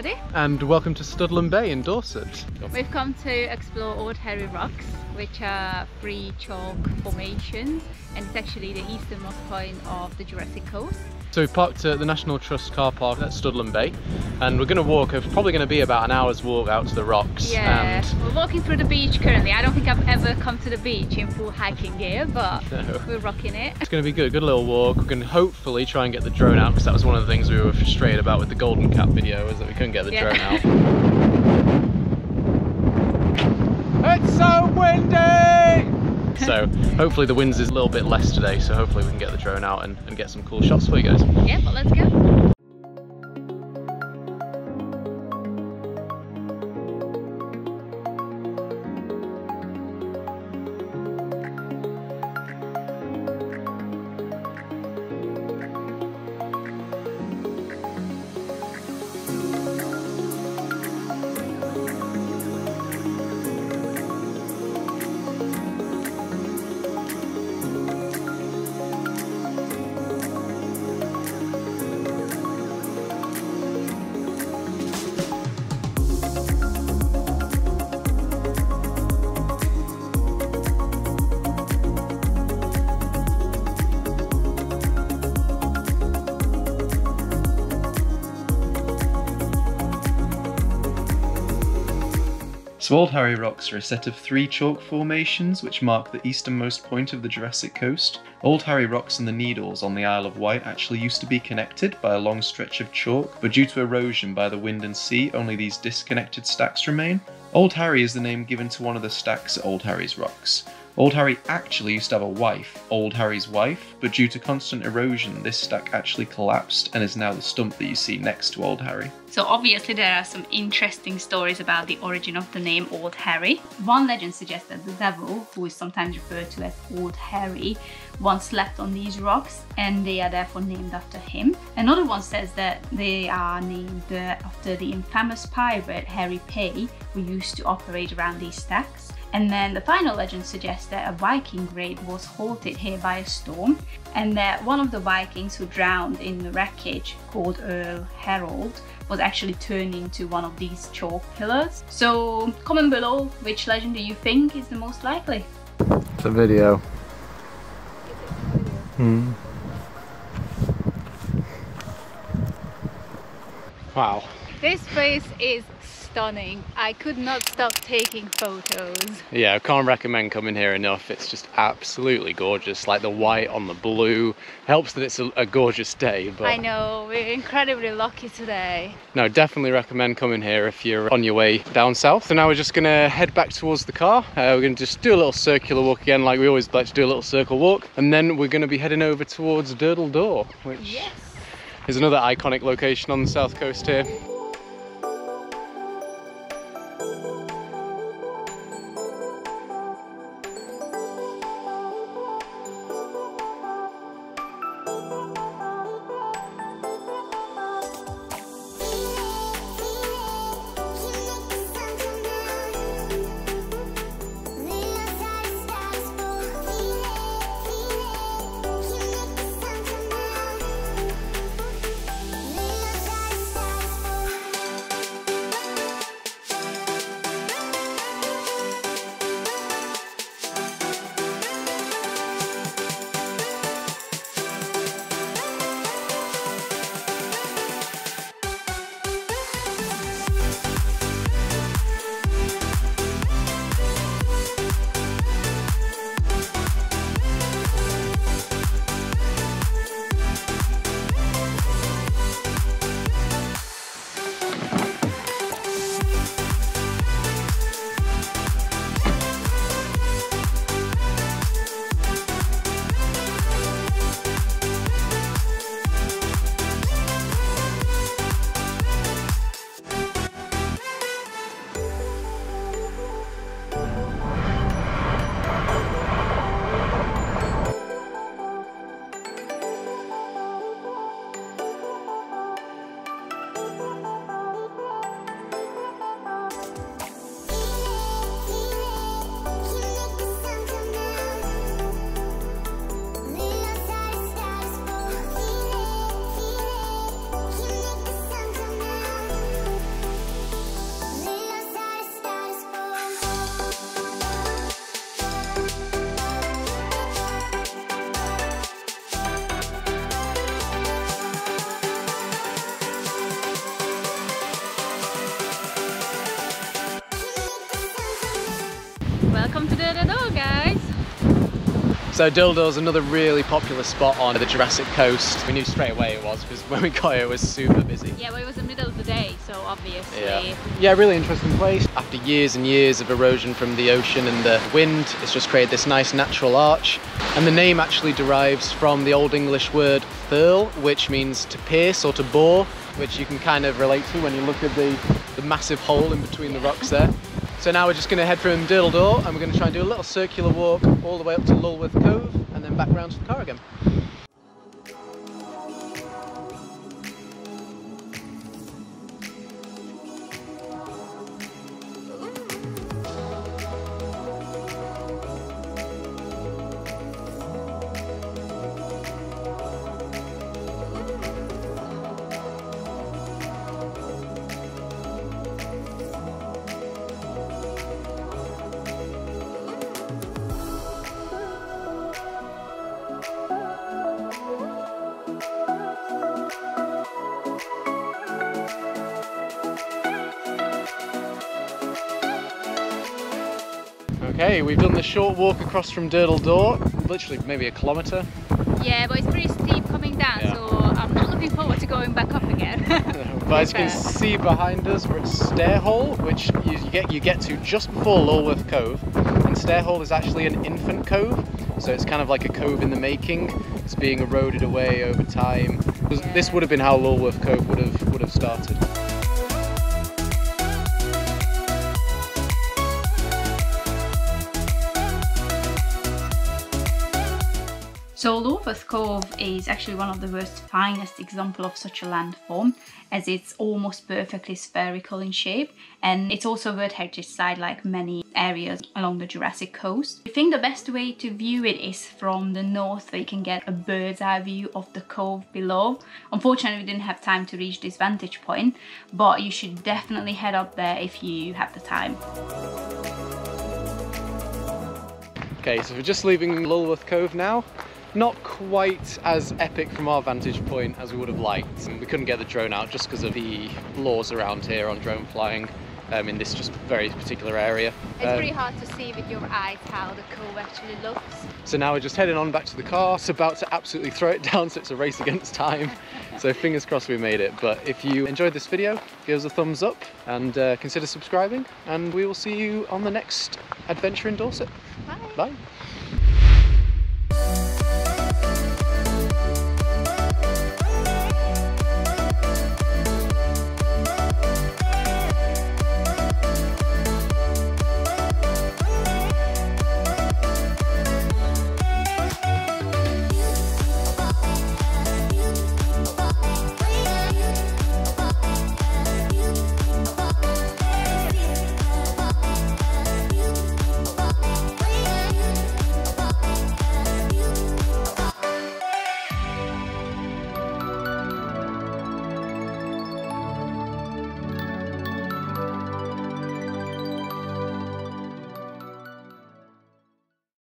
everybody. And welcome to Studland Bay in Dorset. We've come to explore Old Harry Rocks, which are free chalk formations, and it's actually the easternmost point of the Jurassic Coast. So we've parked at the National Trust car park at Studland Bay and we're going to walk, it's probably going to be about an hour's walk out to the rocks. Yeah, and... we're walking through the beach currently. I don't think I've ever come to the beach in full hiking gear, but no. we're rocking it. It's going to be good, good little walk. We can hopefully try and get the drone out because that was one of the things we were frustrated about with the Golden Cap video is that we couldn't get the yeah. drone out. it's so windy! so hopefully the winds is a little bit less today so hopefully we can get the drone out and, and get some cool shots for you guys. Yeah, but let's go. So Old Harry Rocks are a set of three chalk formations which mark the easternmost point of the Jurassic coast. Old Harry Rocks and the Needles on the Isle of Wight actually used to be connected by a long stretch of chalk, but due to erosion by the wind and sea, only these disconnected stacks remain. Old Harry is the name given to one of the stacks at Old Harry's Rocks. Old Harry actually used to have a wife, Old Harry's wife, but due to constant erosion, this stack actually collapsed and is now the stump that you see next to Old Harry. So obviously there are some interesting stories about the origin of the name Old Harry. One legend suggests that the devil, who is sometimes referred to as Old Harry, once slept on these rocks and they are therefore named after him. Another one says that they are named after the infamous pirate Harry Pay, who used to operate around these stacks. And then the final legend suggests that a Viking raid was halted here by a storm and that one of the Vikings who drowned in the wreckage called Earl Harold was actually turned into one of these chalk pillars. So comment below which legend do you think is the most likely? It's a video. Hmm. Wow. This place is stunning. I could not stop taking photos. Yeah, I can't recommend coming here enough. It's just absolutely gorgeous. Like the white on the blue. Helps that it's a, a gorgeous day. But I know, we're incredibly lucky today. No, definitely recommend coming here if you're on your way down south. So now we're just gonna head back towards the car. Uh, we're gonna just do a little circular walk again, like we always like to do a little circle walk. And then we're gonna be heading over towards Durdle Door, which yes. is another iconic location on the south coast here. So is another really popular spot on the Jurassic Coast. We knew straight away it was because when we got here it was super busy. Yeah, well it was the middle of the day, so obviously. Yeah. yeah, really interesting place. After years and years of erosion from the ocean and the wind, it's just created this nice natural arch. And the name actually derives from the Old English word thurl, which means to pierce or to bore, which you can kind of relate to when you look at the, the massive hole in between the rocks there. So now we're just going to head from Durdle Door and we're going to try and do a little circular walk all the way up to Lulworth Cove and then back round to the car again. Okay, we've done the short walk across from Durdle Door, literally maybe a kilometre. Yeah, but it's pretty steep coming down, yeah. so I'm not looking forward to going back up again. but as you can see behind us, we're at Stair Hole, which you get you get to just before Lulworth Cove. And Stair Hole is actually an infant cove, so it's kind of like a cove in the making. It's being eroded away over time. Yeah. This would have been how Lulworth Cove would have would have started. So Lulworth Cove is actually one of the world's finest example of such a landform as it's almost perfectly spherical in shape and it's also World Heritage Site like many areas along the Jurassic coast. I think the best way to view it is from the north where you can get a bird's eye view of the cove below. Unfortunately we didn't have time to reach this vantage point but you should definitely head up there if you have the time. Okay, so we're just leaving Lulworth Cove now not quite as epic from our vantage point as we would have liked. We couldn't get the drone out just because of the laws around here on drone flying. Um, in this just very particular area. It's um, pretty hard to see with your eyes how the cove actually looks. So now we're just heading on back to the car. It's about to absolutely throw it down, so it's a race against time. so fingers crossed we made it. But if you enjoyed this video, give us a thumbs up and uh, consider subscribing. And we will see you on the next adventure in Dorset. Bye. Bye.